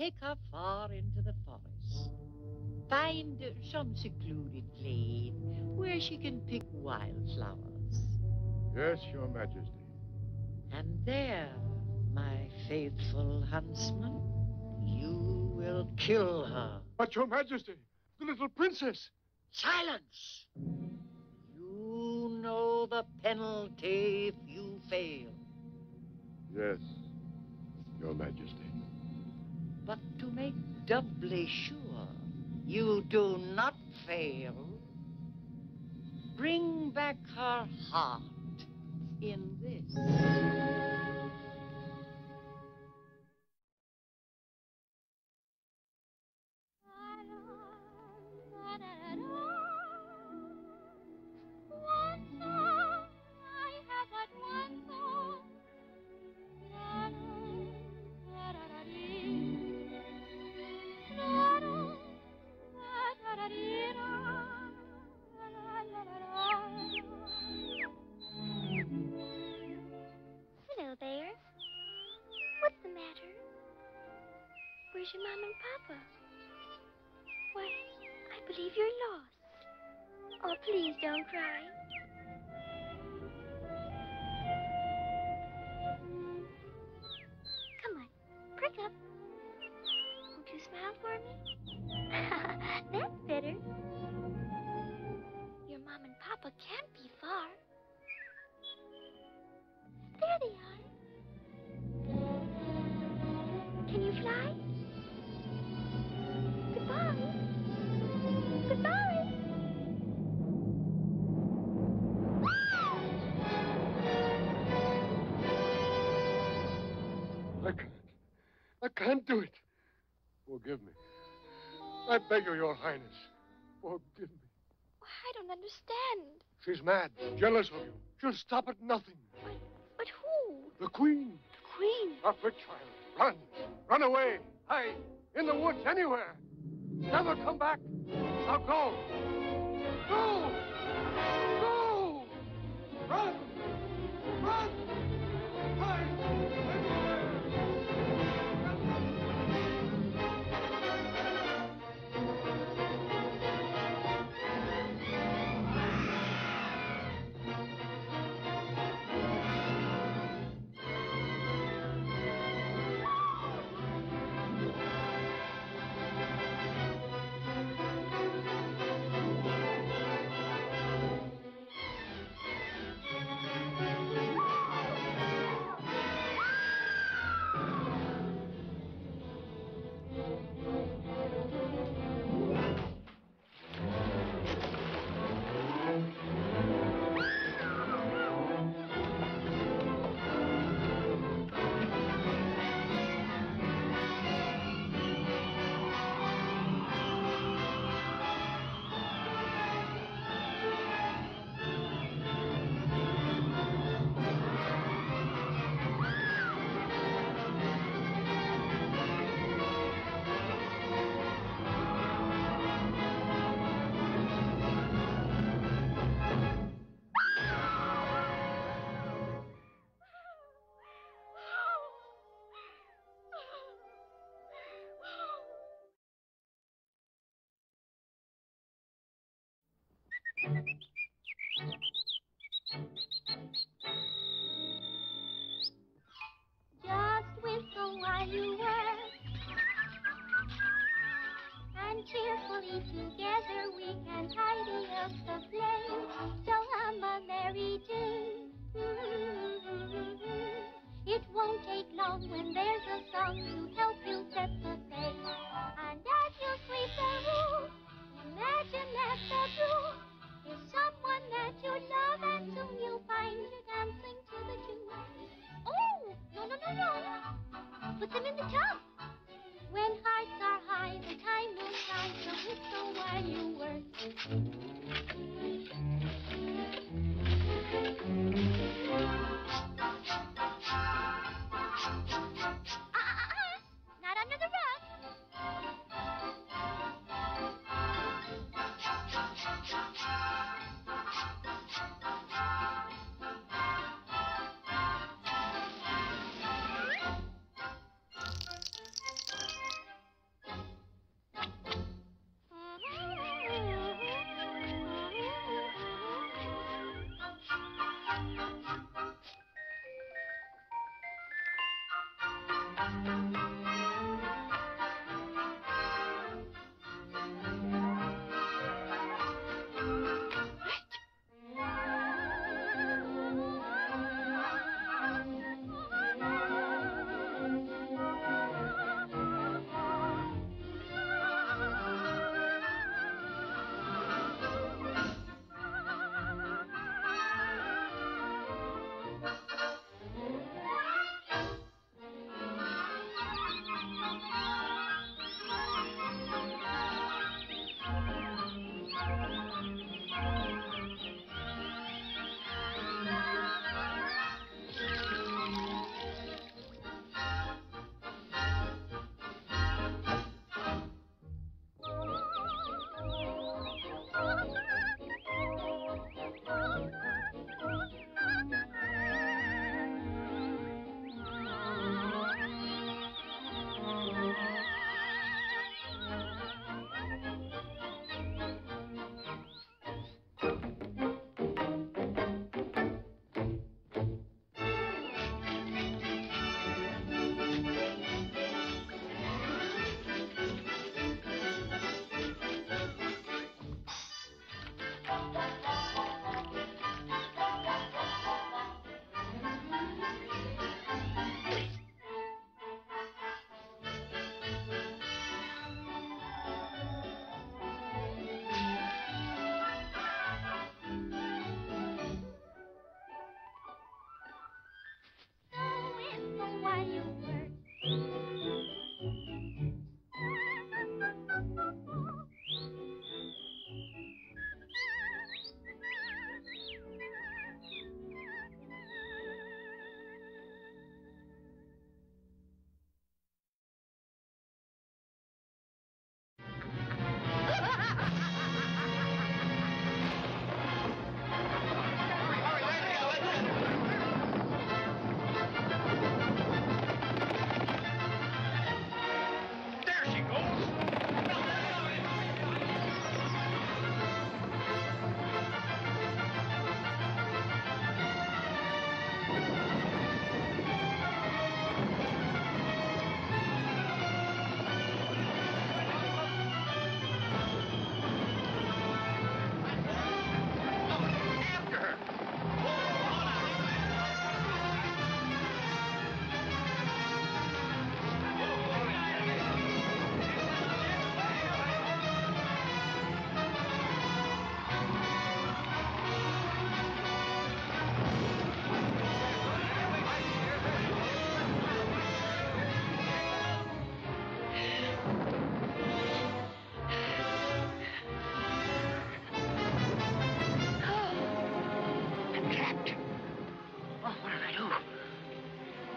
Take her far into the forest. Find some secluded glade where she can pick wildflowers. Yes, Your Majesty. And there, my faithful huntsman, you will kill her. But, Your Majesty, the little princess. Silence! You know the penalty if you fail. Yes, Your Majesty. But to make doubly sure you do not fail, bring back her heart in this. Where's your mom and papa? Why, I believe you're lost. Oh, please don't cry. Can't do it. Forgive me. I beg you, Your Highness. Forgive me. I don't understand. She's mad, jealous of you. She'll stop at nothing. But but who? The Queen. The Queen. Up it, child. Run. Run away. Hide. In the woods, anywhere. Never come back. Now go. Go. Go. Run. Run. Just whistle while you work. And cheerfully together we can tidy up the place. So a. It won't take long when there's a song to help you set the pace. And as you sweep the room, imagine that the room So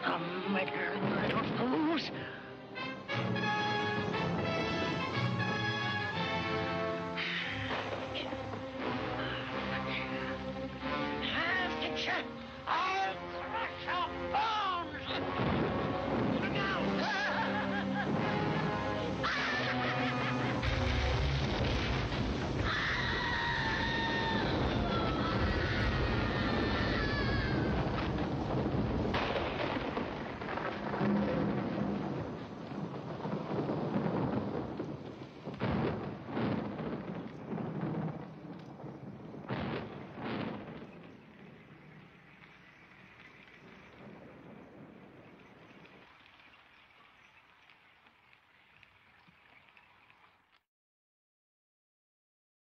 I'll make her little fools.